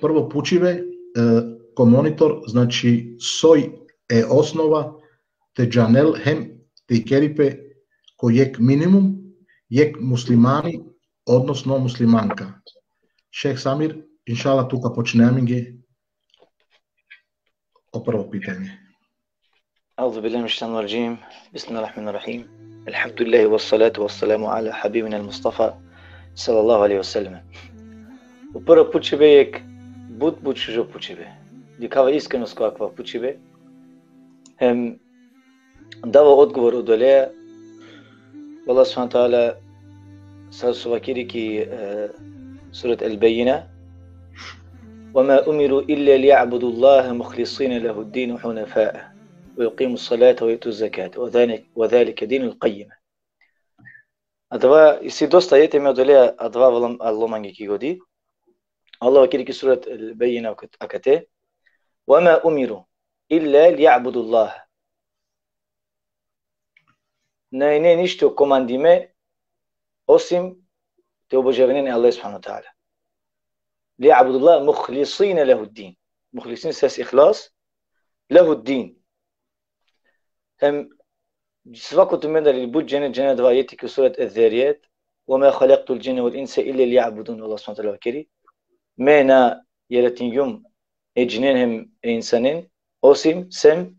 прво ко монитор значи сој е основа, те джанел хем те керипе кој ек минимум, ек муслимани, односно муслиманка. Шех Самир, Šeh Samir, inšala tuka počnemo o prvo pitanje. أعوذ بالله من الشيطان الرجيم بسم الله الرحمن الرحيم الحمد لله والصلاة والسلام على حبيبنا المصطفى صلى الله عليه وسلم وبرا بوتشبيك Bud bud чужо пучебе. Дикава искреност каква пучебе. Хем дава одговор од Олеја. Аллах субхана таала سوكيري كي سورة البينة وما أمروا إلا ليعبدوا الله مخلصين له الدين حنفاء ويقيموا الصلاة ويؤتوا الزكاة وذلك, وذلك دين القيمة أدوا يسي دوستا يتمي أدوليا أدوا ولم اللومانجي كي غودي. الله كده سورة البينة أكتة. وما أمروا إلا ليعبدوا الله. ناينه نشتو كومانديمة osim te obožavanje Allah subhanahu wa ta'ala. ليعبد الله مخلصين له الدين. مخلصين ساس إخلاص له الدين. هم سبقت من البوت جنة جنة دوايتك سورة الذاريات وما خلقت الجن والإنس إلا ليعبدون الله سبحانه وتعالى وكري. mena yaratinjum e cinin hem insanin osim sem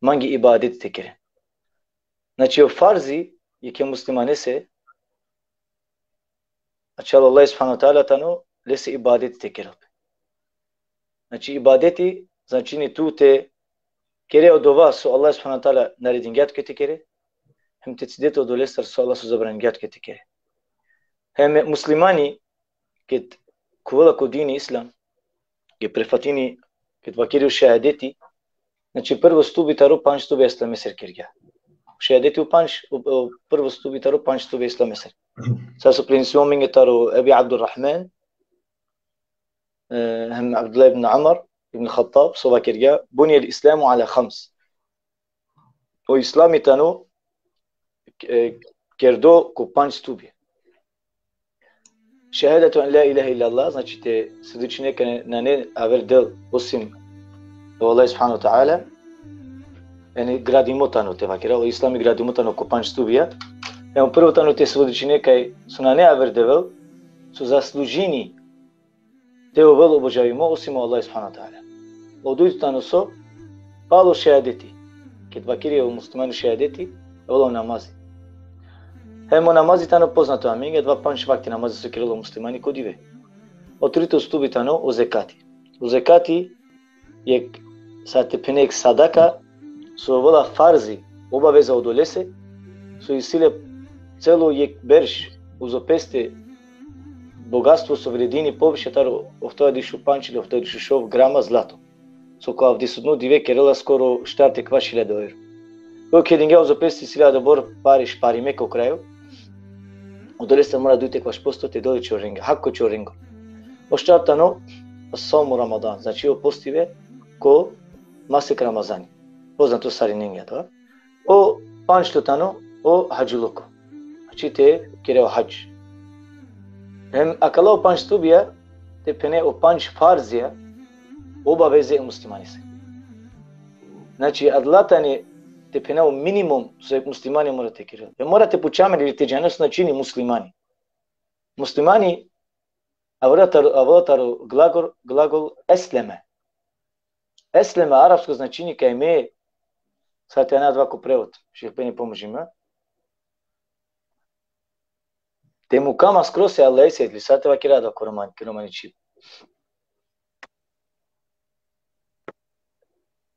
mangi ibadet tekere. Znači o farzi je ke muslimane se Znači Allah subhanahu wa ta'ala tano lese ibadet tekere. Znači ibadeti znači ni tu te kere od ova su Allah subhanahu wa ta'ala naredin gat ke tekere hem te cidete od olestar su Allah su zabran gat ke tekere. Hem muslimani ket кога ко дини ислам ги префатини кет вакири шаҳадети значи прво стуби таро панҷ стуби ислам месер кирга шаҳадети панҷ прво стуби таро панҷ стуби ислам месер сасо принсион минге таро аби абдуррахман آه، هم عبد الله بن عمر بن الخطاب صوبا كيرجا بني الإسلام على خمس. و اسلام تانو كردو كو بانج شهادة أن لا إله إلا الله значит سدوچنه كن ناني اول دل اسم الله سبحانه وتعالى يعني غراديمو تانو تي فاكرا و اسلام غراديمو تانو كو بانج ستوبي يعني اون پرو تانو تي سدوچنه كاي سناني اول دل devel, su zaslužini te ovel obožavimo osim Allah subhanahu wa ta'ala. Oduj tano so, palo šehadeti. Ket vakiri u muslimanu šehadeti, evo namazi. Емо намази тано познато аминге два панч вакти намази со кирило муслимани кодиве. Отрито стуби тано о зекати. О зекати е са тепенек садака со вола фарзи обавеза од олесе со исиле цело ек берш узопесте богатство со вредини повеќе тар овтоади овтоа дишу шов грама злато, со која вдесудно диве керела скоро штарте ква шилјада евро. Кој ке динге за 500 силјада бор пари шпари меко крајо, одоле се мора да дујте кваш посто те дојде чоринга, хакко чоринга. Оштартано само Рамадан, значи о постиве ко масек Рамазани, познато сарининга тоа. О панчлотано о хаджулоко, значи те керео хадж. Hem akala upanç tubiya, tepene upanç farziya, obaveze e muslimanisi. Znači, adlatani tepene u minimum se muslimani morate kirati. Ve morate počameli ili teđanost načini muslimani. Muslimani avratar, avratar glagol, glagol esleme. Esleme, arapsko значение, кај ме, сате една-два превод, ще пени поможиме, Те му кама скрос ја лесе или сатева ќе рада короман, коромани чип.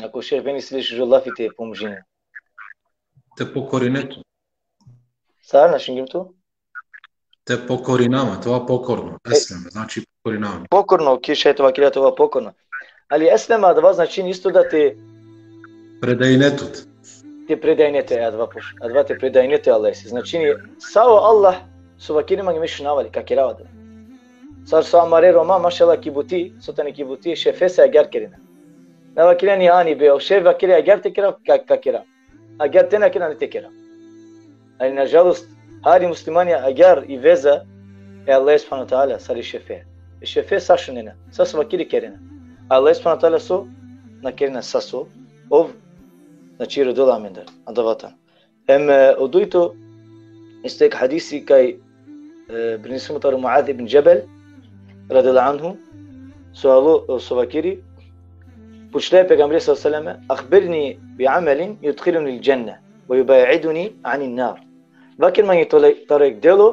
Ако шер бени лафите е помжине. Те покоринето. Сар на шингимто? Те покоринава, тоа покорно. Еслеме, значи покоринава. Покорно, ке ше тоа кира тоа покорно. Али еслема два значи нисто да те предајнетот. Те предајнете, а два, те предајнете Аллах. Значи сао Аллах Subakinima nga mish navali kak je ravada. Sar sa mare roma maşallah kibuti, sotane kibuti şefese agar kerina. Nava kire ni ani be, şef vakire agar tekera kak kakera. Agar tena kira ne tekera. Ali nažalost, hari muslimani agar i veza e Allah subhanahu taala sari şefe. E şefe saşunena, sas vakire kerina. Allah subhanahu taala su na kerina sasu ov znači redolamender adavatan. Em oduito istek hadisi kaj بالنسبة لمعاذ بن جبل رضي الله عنه. سؤالو سوكيري بوشلاي بيغمبري صلى الله عليه وسلم أخبرني بعمل يدخلني الجنة ويباعدني عن النار. لكن من يطرق ديلو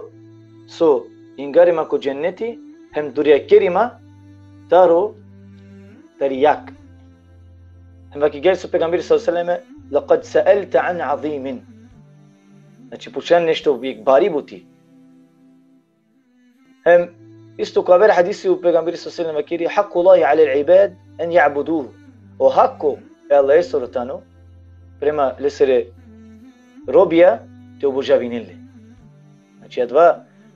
سو إنغاري ماكو جنتي هم دوريا كريما تارو ترياك هم باكي جاي سو بيغمبري صلى الله عليه وسلم لقد سألت عن عظيم Znači, pušen nešto bari buti. هم استقابل حديثي وبيغمبري صلى الله عليه وسلم كيري حق الله على العباد أن يعبدوه. و يا الله يسر تانو. بريما لسر روبيا تيو بجابين اللي يعني أدوا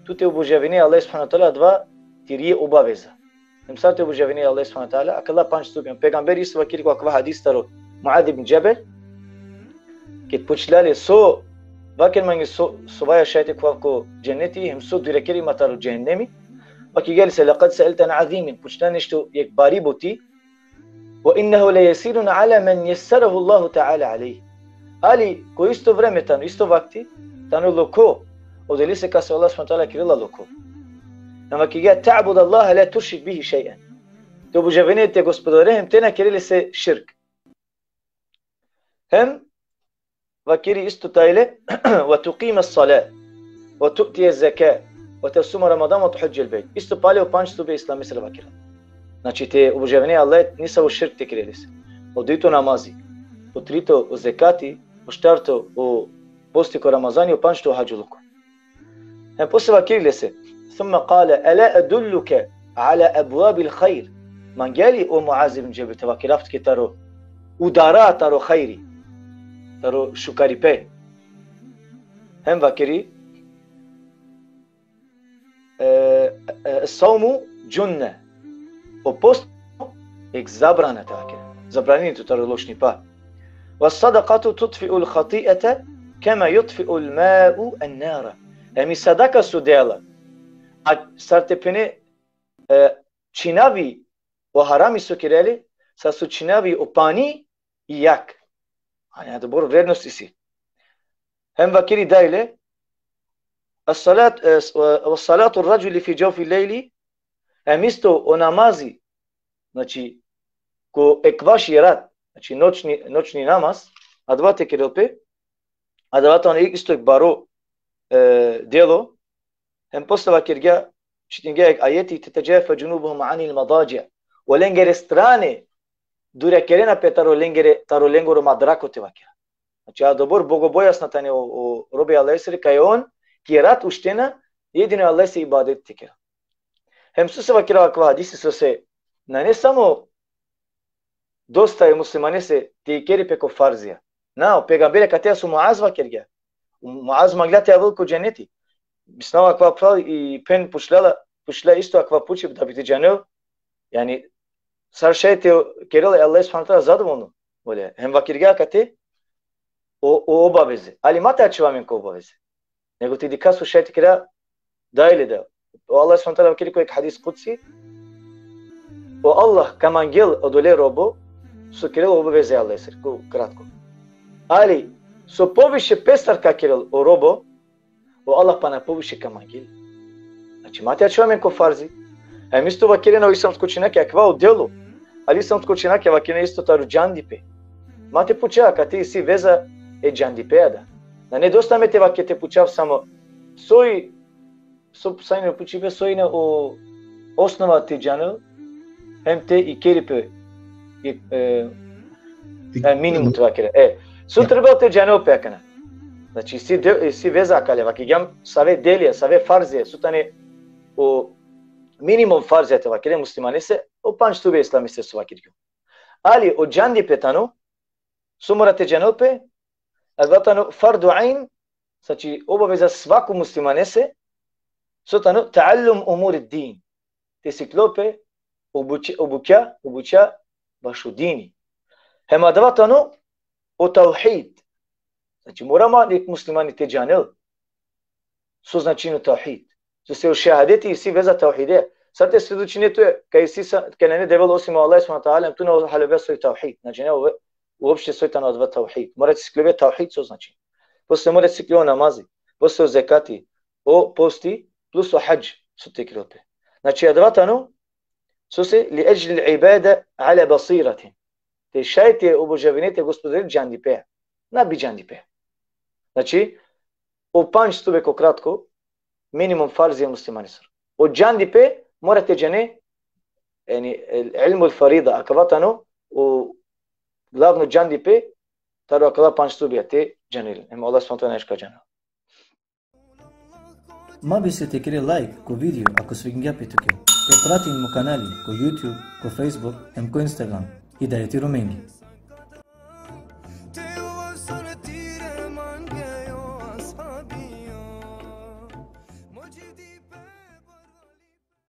تو تيو بجابين الله سبحانه وتعالى أدوا تيري أبابيزا هم سار تيو بجابين الله سبحانه وتعالى أكلا الله پانش سوبيان بيغمبري صلى الله عليه وسلم كيري حديث تارو معاذ بن جبل كيت بوچلالي سو so вакен со совая шайте квавко дженнети хем со дирекери матару дженнеми ваки гели се лакад се саелтан азимин пучна нешто јек бари боти во иннаху ла јесирун ала мен јесараху Аллаху таала алейх али кој исто време тану исто вакти тану локо одели се каса Аллах субхану таала кирила локо Ама ки ја та'буд Аллаха ла тушрик бихи шејан. Тоа божевените господаре хем тена кирили се ширк. Хем vakiri isto tajle وتقيم الصلاة وتؤتي الزكاة وتصوم رمضان وتحج البيت isto pale u panč stube islami se vakira. Znači te obožavanje Allah nisa u širk te kirili se. Odito namazi, utrito u zekati, u štarto u posti ko Ramazani u pančtu u hađuluku. Hem posle vakirili se. ثم قال ألا أدلك على أبواب الخير من قالي أو معاذ بن جبل توكلفت كتارو ودارا تارو خيري تارو شكاري بي هم vakiri الصوم جنة وبوست إك زبرانة تاكل زبرانين تتر لوشني با والصدقة تطفئ الخطيئة كما يطفئ الماء النار يعني صدقة سوديلا سرتبني činavi o harami su kireli, sa su يعني هذا بور فيرنوس إسي هم فاكيري دايلة. الصلاة آه، والصلاة الرجل في جوف الليل يعني أميستو ونامازي نتشي كو إكباش يرات نتشي نوتشني نوتشني نامز أدواتي كيروبي أدواتي أنا إكستو إكبارو آه، ديلو. هم بوستا فاكيريا شتنجا إك آياتي تتجافى جنوبهم عن المضاجع. ولنجر استراني دوريا كيرينا بيتارو لنجري Тароленгоро Мадрако Тевакера. Значи, а добор богобојасна тани о, о Роби Алесери, кај он, ки е рад уштена, едино Алеси и бадет текера. Хем се вакира ква диси со се, на не само доста е муслимане се текери пеко фарзија. На, пегамбере катеа су Муаз вакергија. Муаз маглате вълко джанети. Мислава ква прал и пен пушлела, пушле исто аква пучи да биде джанел, јани саршајте керел Аллах субхану задоволно боле, хем ва киргакате, о, о обавезе. Али мата ја чувам инко обавезе. Него ти дика слушајте кира, да или да. О Аллах сванта да вакири кој хадис куци, о Аллах камангел одоле робо, со кирил обавезе Аллах сир, кратко. Али, со повише пестарка кирил о робо, о Аллах па на повише кам ангел. Значи, мата ја чувам инко фарзи. Е, мисто вакири на исламско чинак, ја квао дело, Али сам скочи на кева кине исто тару джандипе. Mate pučaka ti si veza e giandipeada. Na ne dosta me teva che te puceav samo soi so sajne pučive soi na o osnova ti džanel hem te i keripe i e, e, minimum tva kere. E, su treba te džanel pekana. Znači, si, de, si veza kaljeva, ki jam save delije, save farzije, su tane o minimum farzije te vakire muslimane se, o panč tube islami se su vakirju. Ali o džandi petano, Сумрате джанопе, азватано фарду ајн, значи обавеза свако муслиманесе, сотано таалум умури дин. Тесиклопе обуча, обуча, обуча вашу дини. Хема дватано о таухид. Значи морама нек муслиманите джанел. Со значино таухид. Со се шахадети и си веза таухиде. Сате сведочинето е кај си кај не девел осим Аллах субхану таала, ту на халебе со таухид. Значи не uopšte svoj ta nazva tauhid. Morate se kleve tauhid su znači. Posle morate se kleve namazi. Posle o zekati, o posti, plus o hađ su te klope. Znači advatano su se li eđli ibada ala basiratin. Te šajte obožavinete gospodari džandipe. Na bi džandipe. Znači, o panč stube ko kratko, minimum farzi muslimani sur. O džandipe morate džane, yani ilmu farida akavatano, u главно жан дипе таро акала панч субияте жанил эми алла субхана таала джанил. жанал Маби се текре лайк ко видео ако свингја петуке. Те пратим му канали ко YouTube, ко Facebook, ем ко Instagram. И да ја ти румени.